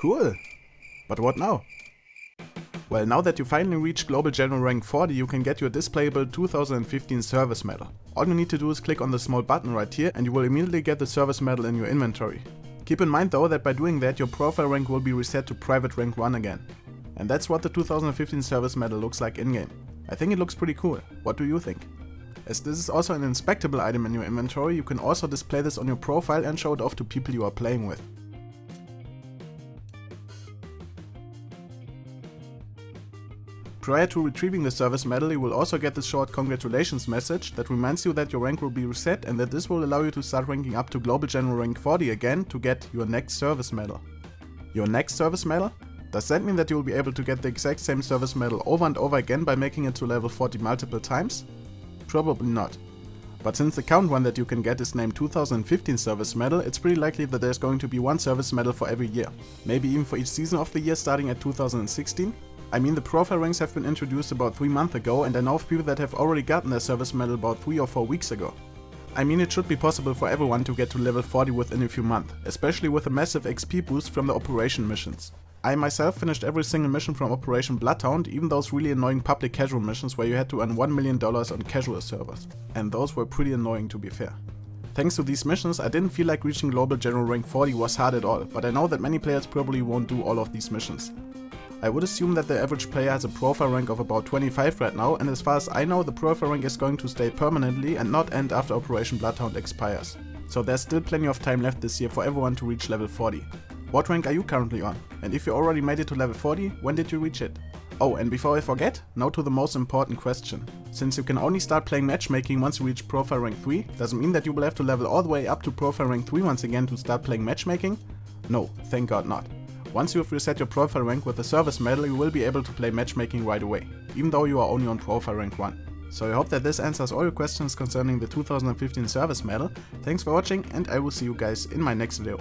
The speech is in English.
Cool. But what now? Well, now that you finally reached Global General Rank 40, you can get your displayable 2015 Service Medal. All you need to do is click on the small button right here and you will immediately get the Service Medal in your inventory. Keep in mind though that by doing that your profile rank will be reset to Private Rank 1 again. And that's what the 2015 Service Medal looks like in-game. I think it looks pretty cool. What do you think? As this is also an inspectable item in your inventory, you can also display this on your profile and show it off to people you are playing with. Prior to retrieving the service medal, you will also get this short congratulations message that reminds you that your rank will be reset and that this will allow you to start ranking up to Global General Rank 40 again to get your next service medal. Your next service medal? Does that mean that you will be able to get the exact same service medal over and over again by making it to level 40 multiple times? Probably not. But since the count one that you can get is named 2015 Service Medal, it's pretty likely that there's going to be one Service Medal for every year. Maybe even for each season of the year starting at 2016? I mean the profile ranks have been introduced about 3 months ago and I know of people that have already gotten their service medal about 3 or 4 weeks ago. I mean it should be possible for everyone to get to level 40 within a few months, especially with a massive XP boost from the operation missions. I myself finished every single mission from Operation Bloodhound, even those really annoying public casual missions where you had to earn $1 million on casual servers. And those were pretty annoying to be fair. Thanks to these missions, I didn't feel like reaching global general rank 40 was hard at all, but I know that many players probably won't do all of these missions. I would assume that the average player has a profile rank of about 25 right now and as far as I know the profile rank is going to stay permanently and not end after Operation Bloodhound expires. So there's still plenty of time left this year for everyone to reach level 40. What rank are you currently on? And if you already made it to level 40, when did you reach it? Oh, and before I forget, now to the most important question. Since you can only start playing matchmaking once you reach profile rank 3, does it mean that you will have to level all the way up to profile rank 3 once again to start playing matchmaking? No, thank god not. Once you have reset your profile rank with the service medal, you will be able to play matchmaking right away, even though you are only on profile rank 1. So I hope that this answers all your questions concerning the 2015 service medal. Thanks for watching and I will see you guys in my next video.